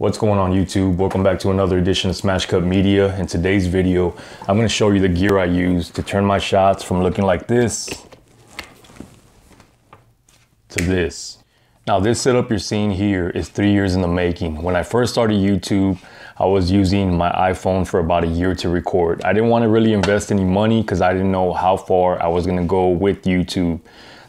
What's going on YouTube? Welcome back to another edition of Smash Cut Media. In today's video, I'm gonna show you the gear I use to turn my shots from looking like this to this. Now this setup you're seeing here is three years in the making. When I first started YouTube, I was using my iPhone for about a year to record. I didn't want to really invest any money because I didn't know how far I was gonna go with YouTube.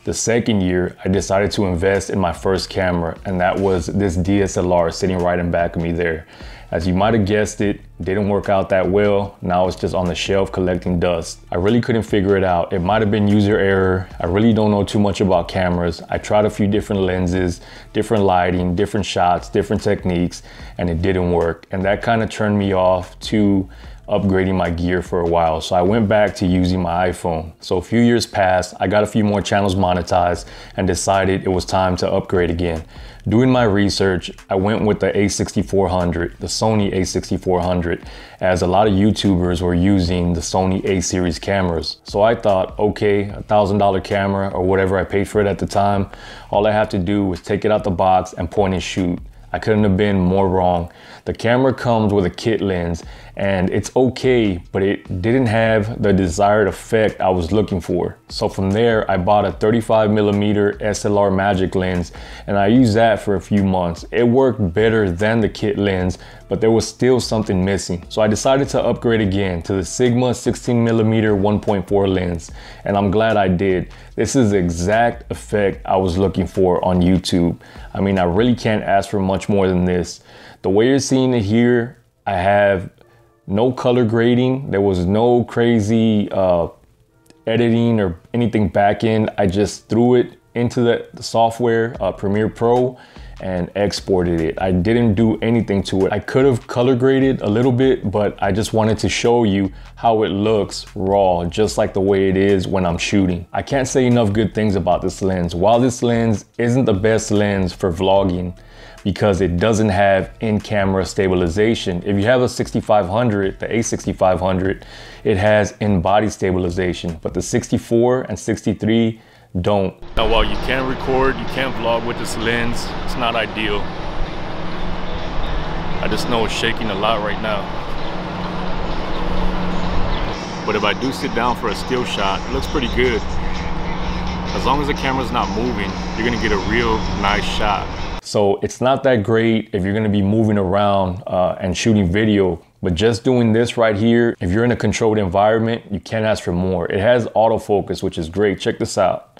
The second year, I decided to invest in my first camera, and that was this DSLR sitting right in back of me there. As you might have guessed it, didn't work out that well. Now it's just on the shelf collecting dust. I really couldn't figure it out. It might have been user error. I really don't know too much about cameras. I tried a few different lenses, different lighting, different shots, different techniques, and it didn't work. And that kind of turned me off to upgrading my gear for a while. So I went back to using my iPhone. So a few years passed, I got a few more channels monetized and decided it was time to upgrade again. Doing my research, I went with the a6400, the Sony a6400, as a lot of YouTubers were using the Sony A series cameras. So I thought, okay, a thousand dollar camera or whatever I paid for it at the time, all I have to do was take it out the box and point and shoot. I couldn't have been more wrong. The camera comes with a kit lens and it's okay, but it didn't have the desired effect I was looking for. So from there, I bought a 35 millimeter SLR Magic lens and I used that for a few months. It worked better than the kit lens, but there was still something missing. So I decided to upgrade again to the Sigma 16 millimeter 1.4 lens, and I'm glad I did. This is the exact effect I was looking for on YouTube. I mean, I really can't ask for much more than this. The way you're seeing it here, I have no color grading. There was no crazy uh, editing or anything back end. I just threw it into the, the software, uh, Premiere Pro, and exported it. I didn't do anything to it. I could have color graded a little bit, but I just wanted to show you how it looks raw, just like the way it is when I'm shooting. I can't say enough good things about this lens. While this lens isn't the best lens for vlogging, because it doesn't have in-camera stabilization. If you have a 6500, the A6500, it has in-body stabilization, but the 64 and 63 don't. Now while you can record, you can't vlog with this lens, it's not ideal. I just know it's shaking a lot right now. But if I do sit down for a still shot, it looks pretty good. As long as the camera's not moving, you're gonna get a real nice shot. So it's not that great if you're gonna be moving around uh, and shooting video, but just doing this right here, if you're in a controlled environment, you can't ask for more. It has autofocus, which is great. Check this out.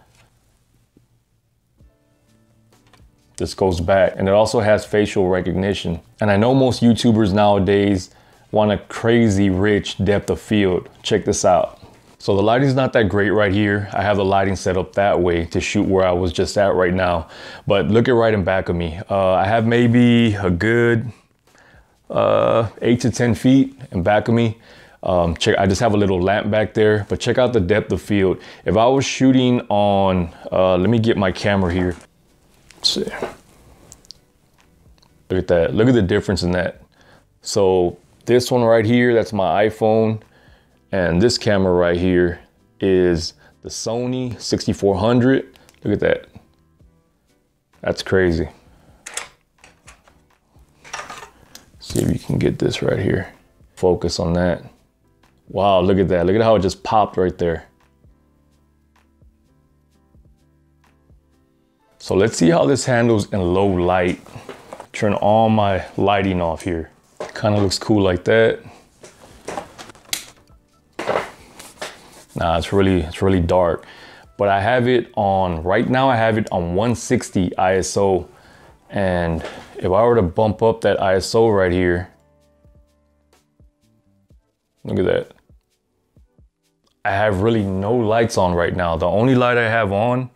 This goes back and it also has facial recognition. And I know most YouTubers nowadays want a crazy rich depth of field. Check this out. So the lighting's not that great right here. I have the lighting set up that way to shoot where I was just at right now. But look at right in back of me. Uh, I have maybe a good uh, eight to 10 feet in back of me. Um, check, I just have a little lamp back there, but check out the depth of field. If I was shooting on, uh, let me get my camera here. Let's see. Look at that. Look at the difference in that. So this one right here, that's my iPhone. And this camera right here is the Sony 6400. Look at that. That's crazy. See if you can get this right here. Focus on that. Wow, look at that. Look at how it just popped right there. So let's see how this handles in low light. Turn all my lighting off here. Kind of looks cool like that. Nah, it's really, it's really dark. But I have it on, right now I have it on 160 ISO. And if I were to bump up that ISO right here, look at that. I have really no lights on right now. The only light I have on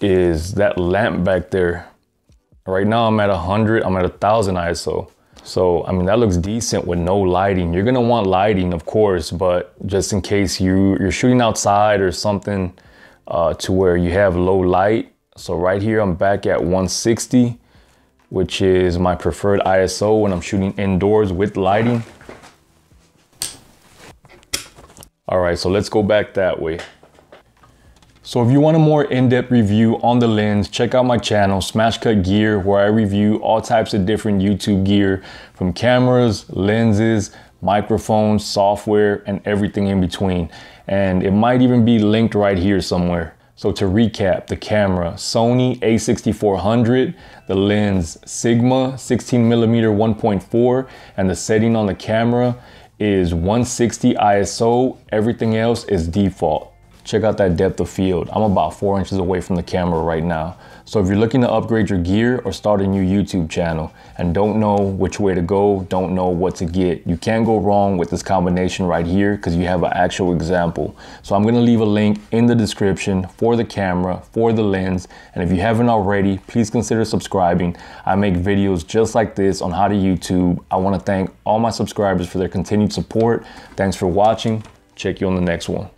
is that lamp back there. Right now I'm at 100, I'm at 1000 ISO. So, I mean, that looks decent with no lighting. You're gonna want lighting, of course, but just in case you, you're shooting outside or something uh, to where you have low light. So right here, I'm back at 160, which is my preferred ISO when I'm shooting indoors with lighting. All right, so let's go back that way. So if you want a more in-depth review on the lens, check out my channel, Smash Cut Gear, where I review all types of different YouTube gear from cameras, lenses, microphones, software, and everything in between. And it might even be linked right here somewhere. So to recap, the camera, Sony a6400, the lens, Sigma 16mm 1.4, and the setting on the camera is 160 ISO. Everything else is default. Check out that depth of field. I'm about four inches away from the camera right now. So if you're looking to upgrade your gear or start a new YouTube channel and don't know which way to go, don't know what to get, you can't go wrong with this combination right here because you have an actual example. So I'm gonna leave a link in the description for the camera, for the lens, and if you haven't already, please consider subscribing. I make videos just like this on how to YouTube. I wanna thank all my subscribers for their continued support. Thanks for watching. Check you on the next one.